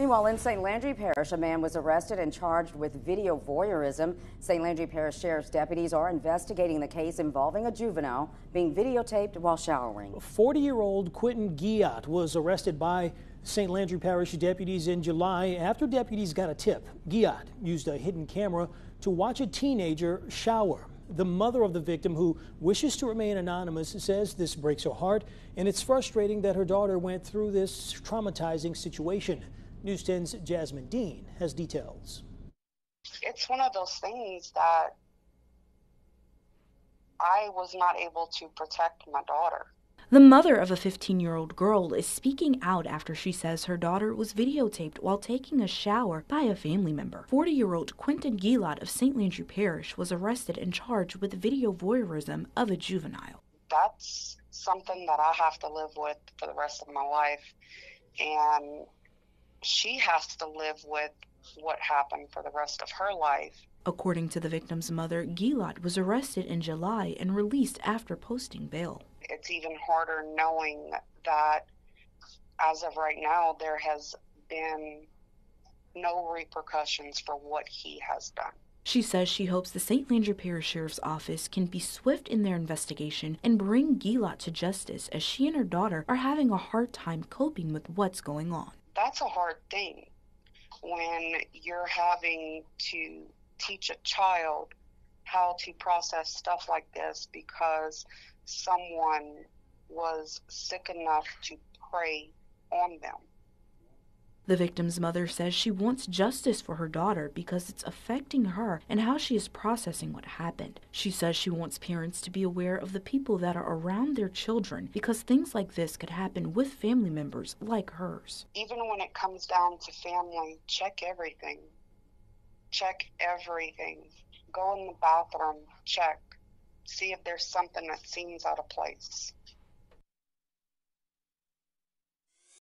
Meanwhile, in St. Landry Parish, a man was arrested and charged with video voyeurism. St. Landry Parish Sheriff's deputies are investigating the case involving a juvenile being videotaped while showering. 40-year-old Quentin Guillat was arrested by St. Landry Parish deputies in July after deputies got a tip. Guillat used a hidden camera to watch a teenager shower. The mother of the victim, who wishes to remain anonymous, says this breaks her heart and it's frustrating that her daughter went through this traumatizing situation. News 10's Jasmine Dean has details. It's one of those things that I was not able to protect my daughter. The mother of a 15 year old girl is speaking out after she says her daughter was videotaped while taking a shower by a family member. 40 year old Quentin Guillat of St. Landry Parish was arrested and charged with video voyeurism of a juvenile. That's something that I have to live with for the rest of my life. And she has to live with what happened for the rest of her life. According to the victim's mother, Guillat was arrested in July and released after posting bail. It's even harder knowing that as of right now, there has been no repercussions for what he has done. She says she hopes the St. Landry Parish Sheriff's Office can be swift in their investigation and bring Guillat to justice as she and her daughter are having a hard time coping with what's going on. That's a hard thing when you're having to teach a child how to process stuff like this because someone was sick enough to prey on them. The victim's mother says she wants justice for her daughter because it's affecting her and how she is processing what happened. She says she wants parents to be aware of the people that are around their children because things like this could happen with family members like hers. Even when it comes down to family, check everything. Check everything. Go in the bathroom, check. See if there's something that seems out of place.